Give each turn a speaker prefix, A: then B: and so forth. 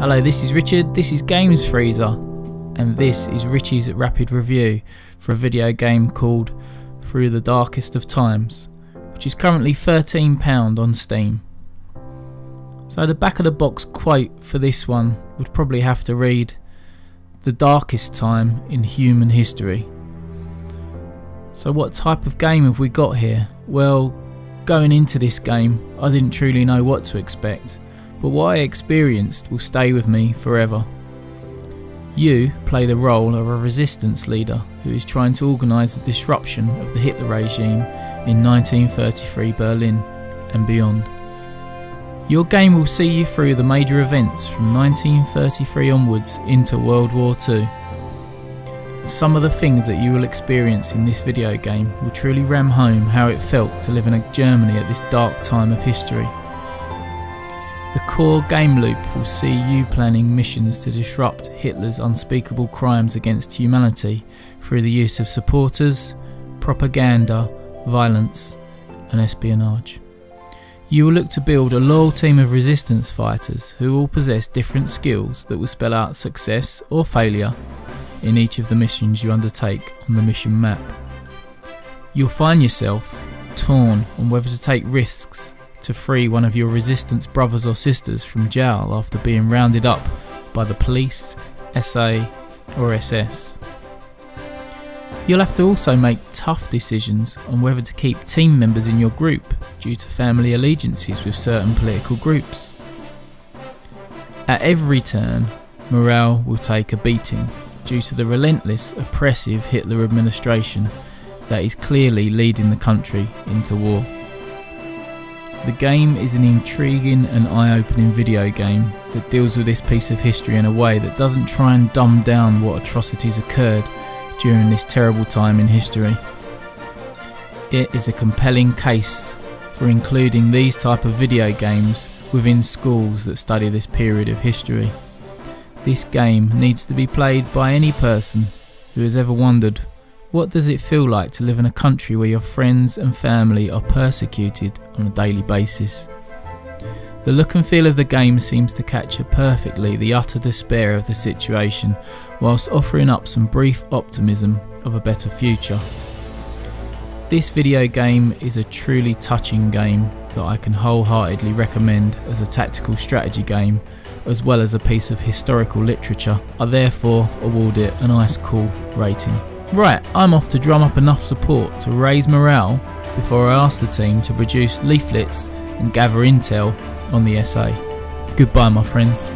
A: Hello, this is Richard, this is Games Freezer, and this is Richie's rapid review for a video game called Through the Darkest of Times, which is currently £13 on Steam. So the back of the box quote for this one would probably have to read The darkest time in human history. So what type of game have we got here? Well, going into this game I didn't truly know what to expect, but what I experienced will stay with me forever. You play the role of a resistance leader who is trying to organise the disruption of the Hitler regime in 1933 Berlin and beyond. Your game will see you through the major events from 1933 onwards into World War II. Some of the things that you will experience in this video game will truly ram home how it felt to live in a Germany at this dark time of history. Core game loop will see you planning missions to disrupt Hitler's unspeakable crimes against humanity through the use of supporters, propaganda, violence and espionage. You will look to build a loyal team of resistance fighters who all possess different skills that will spell out success or failure in each of the missions you undertake on the mission map. You'll find yourself torn on whether to take risks to free one of your resistance brothers or sisters from jail after being rounded up by the police, SA or SS. You'll have to also make tough decisions on whether to keep team members in your group due to family allegiances with certain political groups. At every turn, morale will take a beating due to the relentless, oppressive Hitler administration that is clearly leading the country into war. The game is an intriguing and eye-opening video game that deals with this piece of history in a way that doesn't try and dumb down what atrocities occurred during this terrible time in history. It is a compelling case for including these type of video games within schools that study this period of history. This game needs to be played by any person who has ever wondered what does it feel like to live in a country where your friends and family are persecuted on a daily basis. The look and feel of the game seems to capture perfectly the utter despair of the situation, whilst offering up some brief optimism of a better future. This video game is a truly touching game that I can wholeheartedly recommend as a tactical strategy game as well as a piece of historical literature. I therefore award it an ice cool rating. Right, I'm off to drum up enough support to raise morale before I ask the team to produce leaflets and gather intel on the SA. Goodbye my friends.